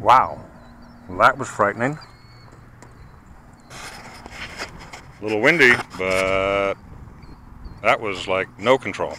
Wow, that was frightening. A little windy, but that was like no control.